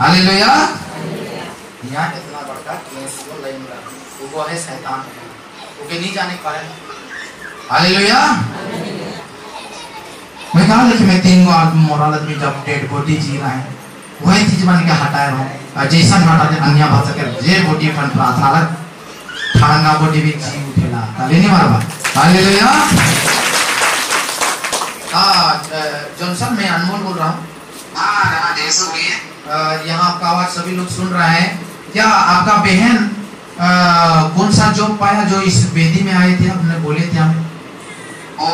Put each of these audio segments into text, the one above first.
Hallelujah. यहाँ इतना बड़का केस को लाइन रहा वो है शैतान। ओके नहीं जाने का है हालेलुया। मैं कहा लेकिन मैं तीन आदमी मोरल आदमी जब डेड बॉडी जी रहा है, वही चीज़ बन के हटाए रहो। जैसा हटा दे अन्य भाषा के जे बॉडी फन प्रार्थना लग ठाड़ंगा बॉडी भी जी उठेला। ताले नहीं मारबा हालेलुया। आ जॉनसन मैं अनमोल बोल रहा हूँ। यहाँ आपका आवाज़ सभी लोग सुन रहे हैं। क्या आपका बहन कौन सा जॉब पाया जो इस वेदी में आए थे? आपने बोले थे हमें। वो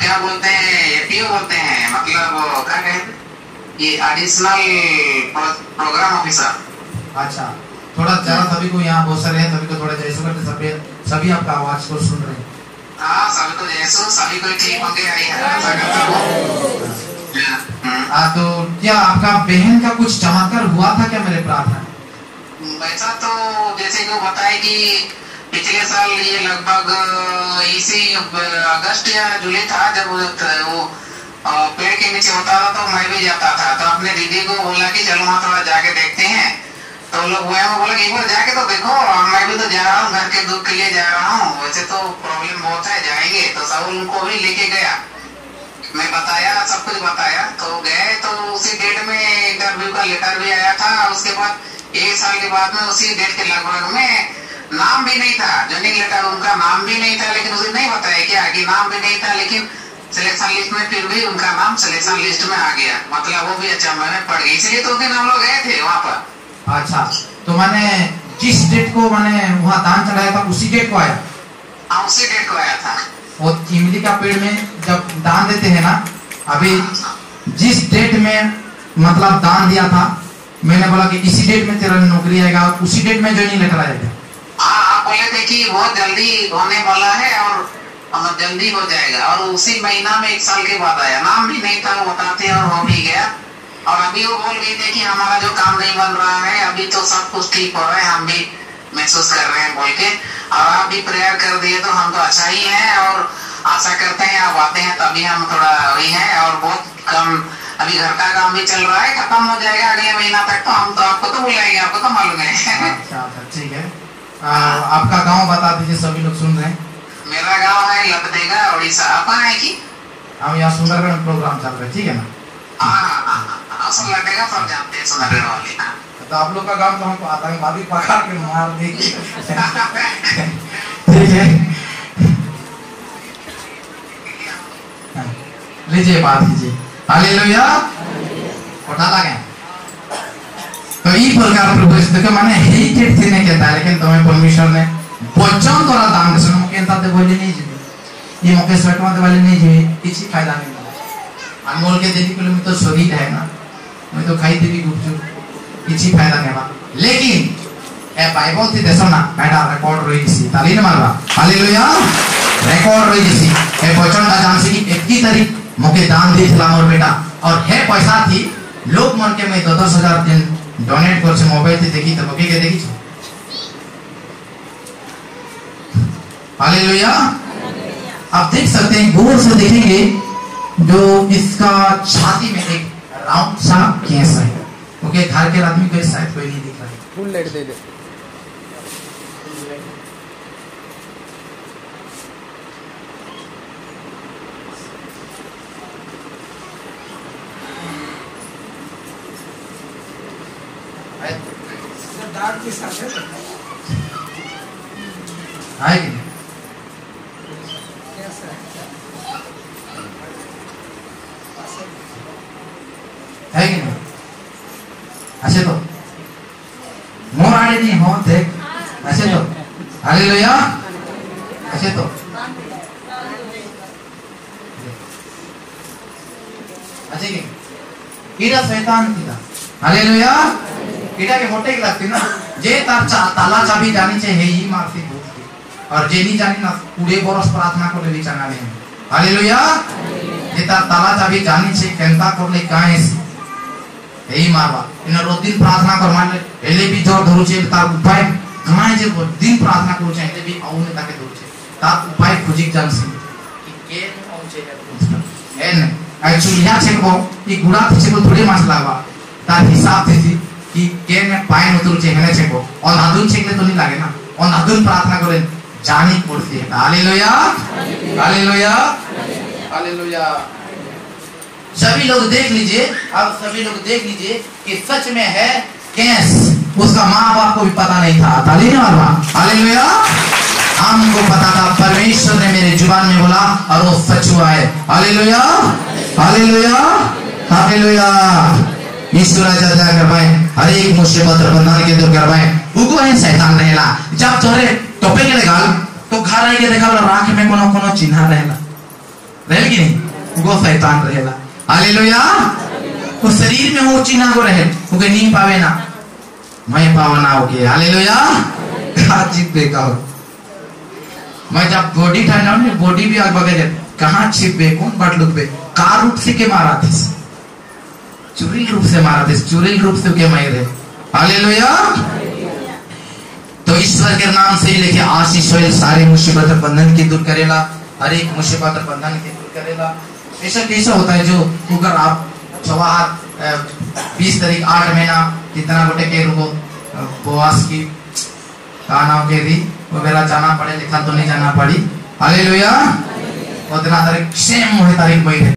क्या बोलते हैं एपीओ बोलते हैं मतलब क्या कहते ये एडिशनल प्रोग्राम ऑफिसर अच्छा थोड़ा जरा सभी को यहाँ बहुत सारे हैं सभी को थोड़ा जैसे करते सभी सभी आपका आवाज़ को सुन रहे हैं। हाँ सभी तो जैसे सभी को ठीक होंगे आई है। आ, तो क्या आपका बहन का कुछ चमत्कार हुआ था क्या मेरे प्रार्थना में? वैसा तो जैसे कि बताए कि पिछले साल ये लगभग इसी अगस्त या जुलाई था जब वो पेड़ के नीचे होता था तो मैं भी जाता था। तो अपने दीदी को बोला कि चलो वहाँ थोड़ा जाके देखते हैं। तो लोग वह बोला कि एक बार जाके तो देखो मैं भी तो जा रहा हूँ घर के दुख के लिए जा रहा हूँ। वैसे तो प्रॉब्लम बहुत है जाएँगे। तो सब उनको भी लेके गया। मैं बताया सब कुछ बताया। तो गए तो उसी डेट में इंटरव्यू का लेटर भी आया था। उसके बाद एक साल के बाद में उसी डेट के लगभग में नाम भी नहीं था। ज्वाइनिंग लेटर उनका नाम भी नहीं था लेकिन उसे नहीं बताया कि नाम भी नहीं था लेकिन सिलेक्शन लिस्ट में फिर भी उनका नाम सिलेक्शन लिस्ट में आ गया। मतलब वो भी अच्छा मैंने पढ़ गई इसलिए तो उस दिन हम लोग गए थे वहाँ पर। अच्छा तो मैंने किस डेट को मैंने वहाँ दान चढ़ाया था? उसी डेट को आया? हाँ उसी डेट को आया था। वो इमली का पेड़ में जब दान देते हैं ना, अभी जिस डेट में मतलब दान दिया था, मैंने बोला कि इसी डेट में तेरा नौकरी आएगा, उसी डेट में ज्वाइनिंग लेटर आएगा। आप बोले थे कि बहुत जल्दी होने वाला है और और जल्दी हो जाएगा। और उसी महीना में एक साल के बाद आया। नाम भी नहीं था, वो बताते और हो भी गया। और अभी वो बोल गई थी कि हमारा जो काम नहीं बन रहा है, अभी तो सब कुछ ठीक हो रहा है, हम भी महसूस कर रहे हैं बोल के। और आप भी प्रेयर कर दिए तो हम तो अच्छा ही है और आशा करते हैं आप आते हैं तभी हम थोड़ा वही है और बहुत कम अभी घर का काम भी चल रहा है खत्म हो जाएगा अगले महीना तक तो हम तो आपको तो बुलाएँगे आपको तो मालूम है। अच्छा अच्छा ठीक है। आ, आपका गाँव बता दीजिए सभी लोग सुन रहे हैं। मेरा गाँव है लपदेगा उड़ीसा आप कहाँ है कि? हम यहाँ सुंदरगढ़ प्रोग्राम चल रहे ठीक है ना? हाँ हाँ हाँ हाँ सब लपेगा सब जानते हैं सुंदरगढ़ वाले। हाँ। तो आप लोग का गाँव तो हमको आतंकवादी पकड़ के मार देगी। ठीक है हाँ, लीजिए बात कीजिए। हालेलुया उठा लगे। तो ई प्रकार प्रभु देखो माने हेई डेट थी नहीं कहता लेकिन तुम्हें परमेश्वर ने वचन द्वारा दान दे सुनो मुके ताते बोली नहीं जीवे ये मुके सटवा दे वाले नहीं जीवे किसी फ़ायदा नहीं। मिला अनमोल के देवी कुल में तो शरीर है ना। मैं तो खाई देवी गुपचुप थी देखो ना बेटा रिकॉर्ड रही सी। ताली न मारवा हालेलुया। रिकॉर्ड रही सी। ए वचन का जान सी एक की तारीख, मुके दान दी थला मोर बेटा। और है, पैसा थी। लोग मन के मैं दस दस हज़ार दिन डोनेट कर से मोबाइल से देखी तो के देखी हालेलुया। आप देख सकते हैं गौर से देखेंगे, जो इसका छाती में एक राउंड सा केस है। ओके घर के आदमी को शायद कोई नहीं दिख रहा है। फुल लाइट दे दे। कि नहीं? है। कि नहीं अच्छे तो मोर आड़े नहीं हो देख अच्छे तो हालेलुया अच्छे तो अच्छे की कीड़ा शैतान कीड़ा हालेलुया कीड़ा के मोटे लगती ना जे तार चा, ताला चाबी जानी चाहिए ही मारती भूत की और जे नहीं जानी ना पूरे बरस प्रार्थना को ले चंगा नहीं हालेलुया जे तार ताला चाबी जानी चाहिए केंता कर ले काहे यही मारवा इन रोज दिन प्रार्थना कर मान एले भी ज़ोर धरू छे तार उपाय घणाय जे दिन प्रार्थना करू छे एले भी आउने ताके धरू छे तार उपाय खुजिक जान से कि के आउ छे एन एक्चुअली या छे को ई गुड़ा छे को थोड़े मास लावा તાર હિસાબથી કે કેને પાયન ઉતરું છે એને છે કો અંધાધુન છે એટલે તો નહીં લાગે ના અંધાધુન પ્રાર્થના કરે જાની પડતી है हालेलुया हालेलुया हालेलुया सभी लोग देख लीजिए अब सभी लोग देख लीजिए कि सच में है कैस उसका माँ बाप को भी पता नहीं था। हमको पता था, परमेश्वर ने मेरे ज़ुबान में बोला, और वो सच हुआ है। हालेलुया। हालेलुया। हालेलुया। चर्चा कर पाए हर एक के दूर उको है जब तोरे टोपे के लगाल तो घर आई के राख में कोनो कोनो चिन्ह रहेला। रहेल कि नहीं? उको शैतान रहेला। वो शरीर में वो चिन्ह को रहे उके नहीं पावे ना। मैं पावा ना होके हालेलुया का चिपे का हो मैं जब बॉडी ठंडा ना बॉडी भी आग बगे कहाँ छिपे कौन बट लुक पे कार रूप से के मारा थे चुरील रूप से मारा थे चुरील रूप से के मारे हालेलुया तो ईश्वर के नाम से ही लेके आशीष होए सारे मुसीबत और बंधन की दूर करेला हर एक मुसीबत और बंधन की दूर करेला ऐसा कैसा होता है जो अगर आप सवार बीस तारीख आठ महीना कितना गोटे के रुको उपवास की कहना के दी वगैरह जाना पड़े लिखा तो नहीं जाना पड़ी। हालेलुया। उतना तारीख सेम वही तारीख वही